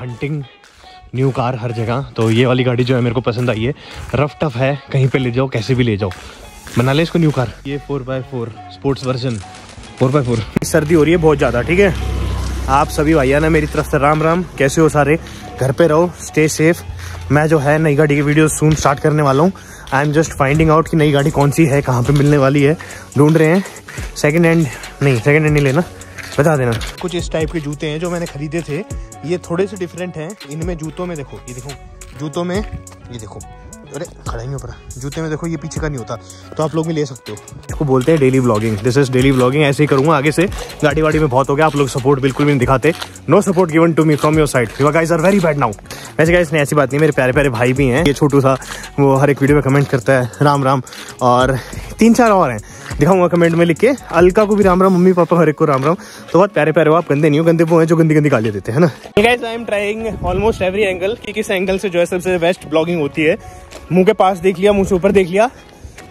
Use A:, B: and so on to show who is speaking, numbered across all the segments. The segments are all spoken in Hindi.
A: हंटिंग न्यू कार हर जगह। तो ये वाली गाड़ी जो है मेरे को पसंद आई है। रफ टफ है, कहीं पे ले जाओ, कैसे भी ले जाओ। बना ले इसको न्यू कार ये four by four sports version four by four सर्दी हो रही है बहुत ज़्यादा, ठीक है? आप सभी भैया ना मेरी तरफ़ से राम राम। कैसे हो सारे? घर पे रहो स्टे सेफ़ मैं जो है नई गाड़ी की वीडियो सून स्टार्ट करने वाला हूँ। I am just finding out कि नई गाड़ी कौन सी है, कहाँ पे मिलने वाली है। ढूंढ रहे हैं। सेकंड हैंड नहीं सेकंड हैंड नहीं लेना। बता देना। कुछ इस टाइप के जूते हैं जो मैंने खरीदे थे। ये थोड़े से डिफरेंट हैं। इनमें जूतों में देखो ये देखो जूतों में ये देखो। अरे खड़ा ही ऊपर जूते में देखो ये पीछे का नहीं होता। तो आप लोग भी ले सकते हो। इसको बोलते हैं daily blogging this is daily blogging ऐसे ही करूँगा आगे से। गाड़ी वाड़ी में बहुत हो गया। आप लोग सपोर्ट बिल्कुल भी नहीं दिखाते। No support given to me from your side युवा guys are very bad now वैसे गाइस ने ऐसी बात नहीं। मेरे प्यारे प्यारे भाई भी हैं। ये छोटू था वो हर एक वीडियो में कमेंट करता है। राम राम। और तीन चार और हैं। दिखाऊँगा कमेंट में लिख के। अलका को भी राम राम मम्मी पापा हर एक को राम राम। तो बहुत प्यारे प्यारे हो आप गंदे नहीं हो गंदे वो हैं जो गंदी गंदी गाली देते हैं ना? Guys I am trying almost every angle कि किस एंगल से जो है सबसे बेस्ट ब्लॉगिंग होती है। मुँह के पास देख लिया मुँह से ऊपर देख लिया।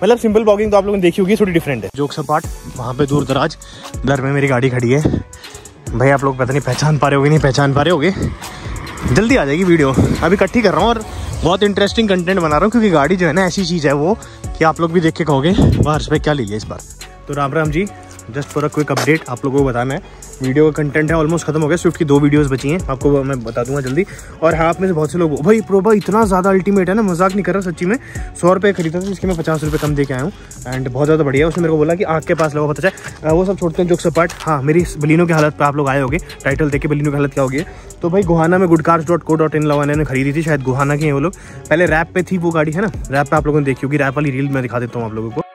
A: मतलब सिंपल ब्लॉगिंग तो आप लोगों ने देखी होगी थोड़ी डिफरेंट है। जोक सपाट वहाँ पे दूर दराज घर में मेरी गाड़ी खड़ी है। भाई आप लोग पता नहीं पहचान पा रहे होगे नहीं पहचान पा रहे होगे। जल्दी आ जाएगी वीडियो। अभी इकट्ठी कर रहा हूँ और बहुत इंटरेस्टिंग कंटेंट बना रहा हूँ क्योंकि गाड़ी जो है ना ऐसी चीज़ है वो कि आप लोग भी देख के कहोगे बाहर से क्या लीजिए इस बार? तो Ram Ram ji just for a quick update, आप लोगों को बताना है। वीडियो का कंटेंट है ऑलमोस्ट खत्म हो गया। स्विफ्ट की दो वीडियोस बची हैं। आपको मैं बता दूँगा जल्दी। और हाँ आप में से बहुत से लोग भाई प्रोबा इतना ज़्यादा अल्टीमेट है ना, मज़ाक नहीं कर रहा सच्ची में। सौ रुपये खरीदा था, जिसके मैं पचास रुपये कम दे के आया हूँ। एंड बहुत ज़्यादा बढ़िया उसने मेरे को बोला कि आग के पास लगा पता चाहे वो सब छोड़ते हैं जोक सपाट हाँ मेरी बलिनों की हालत पर आप लोग आए होगे। टाइटल देख बलिनों की हालत क्या होगी। तो भाई, गुहाना में गुडकार्स डॉट को डॉट इन लगाने ने खरीदी थी, शायद गुहाना की है वो लोग। पहले रैप पे थी वो गाड़ी, है ना? रैप पे आप लोगों ने देखी होगी। रैप वाली रील मैं दिखा देता हूँ आप लोगों को।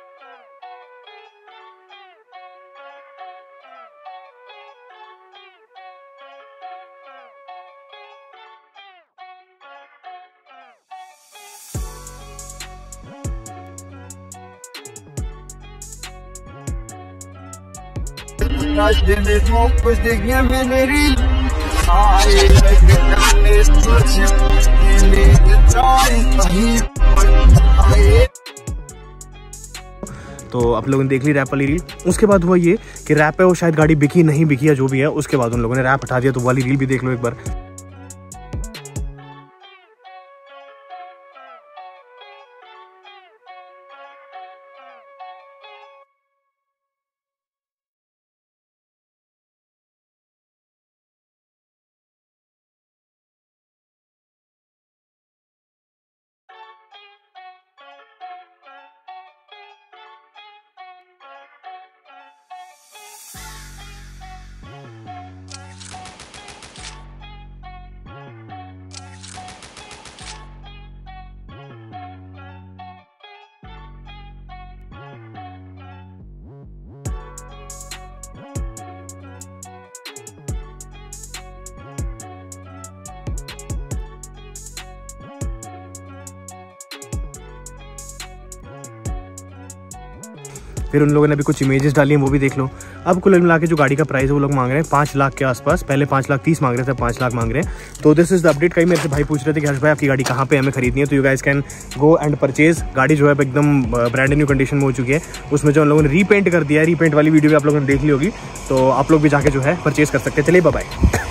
B: तो
A: आप लोगों ने देख ली रैप वाली रील। उसके बाद हुआ ये कि रैप है वो शायद गाड़ी बिकी, नहीं बिकी या जो भी है, उसके बाद उन लोगों ने रैप हटा दिया तो वाली रील भी देख लो एक बार। फिर उन लोगों ने अभी कुछ इमेजेस डाली हैं वो भी देख लो। अब कुल मिला के जो गाड़ी का प्राइस है, वो लोग मांग रहे हैं पाँच लाख के आसपास। पहले पाँच लाख तीस मांग रहे थे पाँच लाख मांग रहे हैं। तो दिस इज़ द अपडेट कहीं मेरे से भाई पूछ रहे थे कि, हर्ष भाई, आपकी गाड़ी कहाँ पे हमें खरीदनी है? तो you guys can go and purchase गाड़ी जो है एकदम ब्रांड न्यू कंडीशन में हो चुकी है। उसमें जो उन लोगों ने रीपेंट कर दिया है रीपेंट वाली वीडियो भी आप लोगों ने देख ली होगी। तो आप लोग भी जाके जो है परचेज कर सकते हैं। चलिए बाय